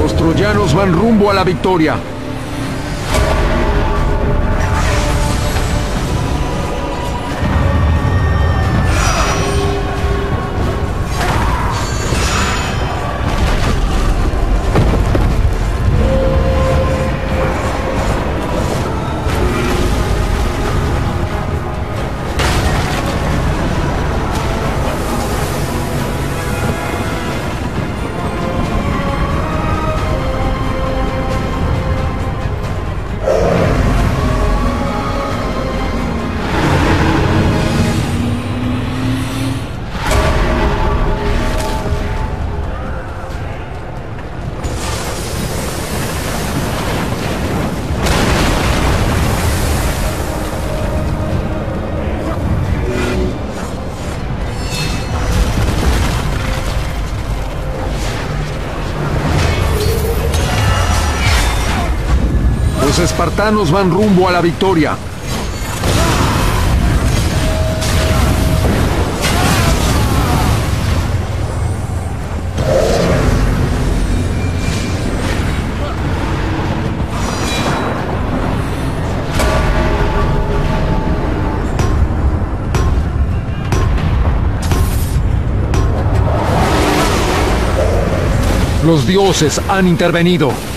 Los troyanos van rumbo a la victoria. Espartanos van rumbo a la victoria. Los dioses han intervenido.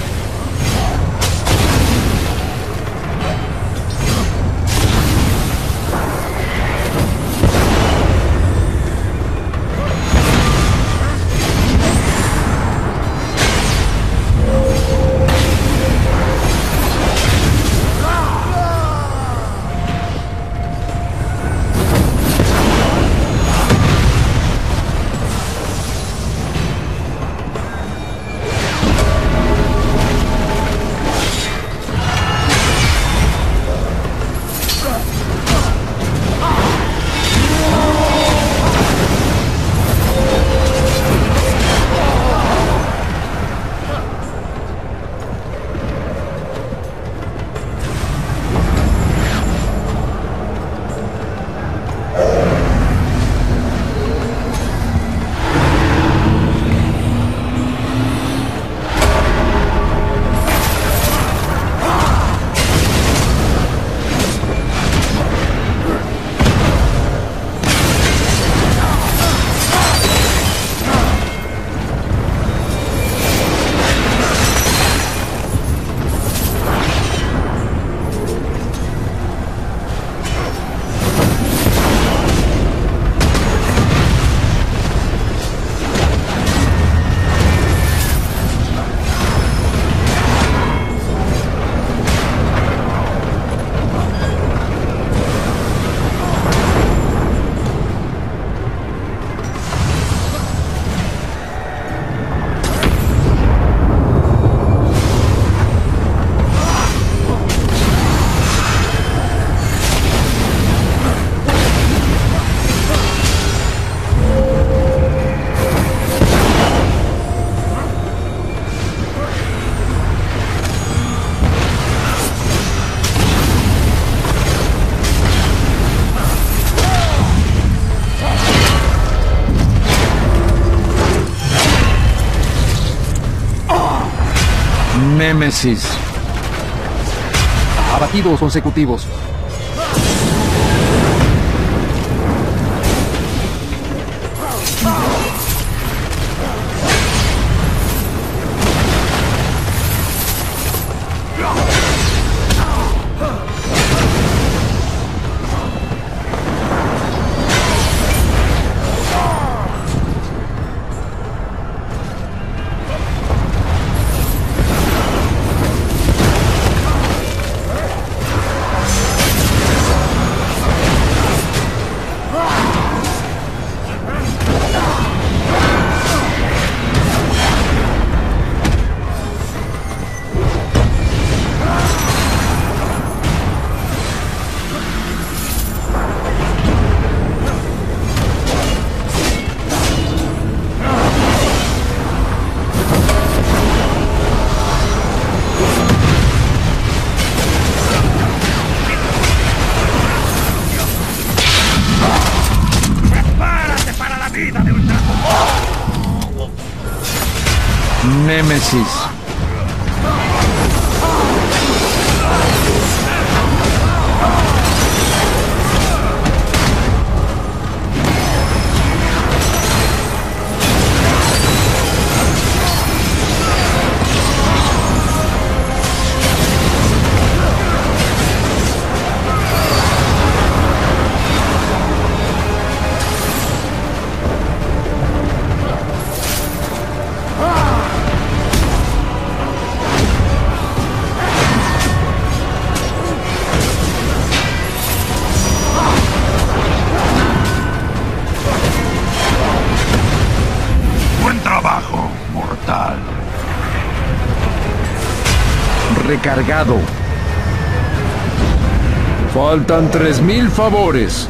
Némesis. Abatidos consecutivos. Nemesis. Buen trabajo, mortal. Recargado. Faltan 3.000 favores.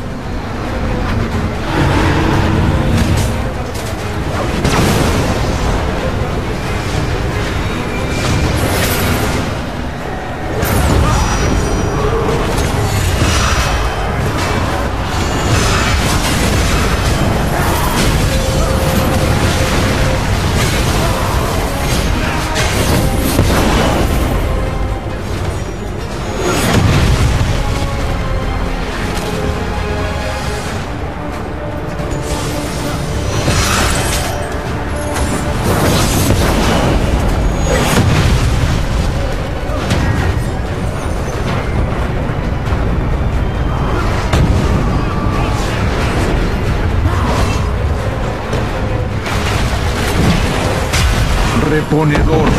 Reponedor.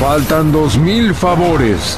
Faltan 2.000 favores.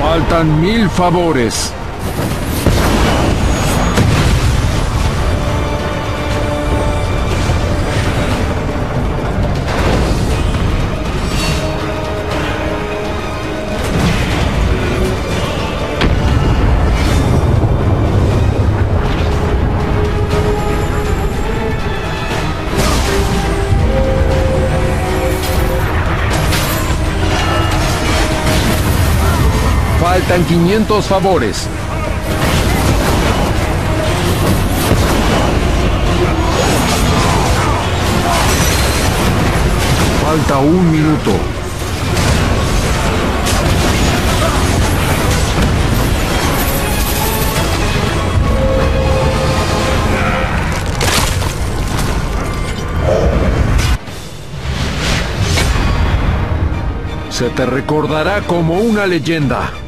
Faltan mil favores. Faltan 500 favores. Falta un minuto. Se te recordará como una leyenda.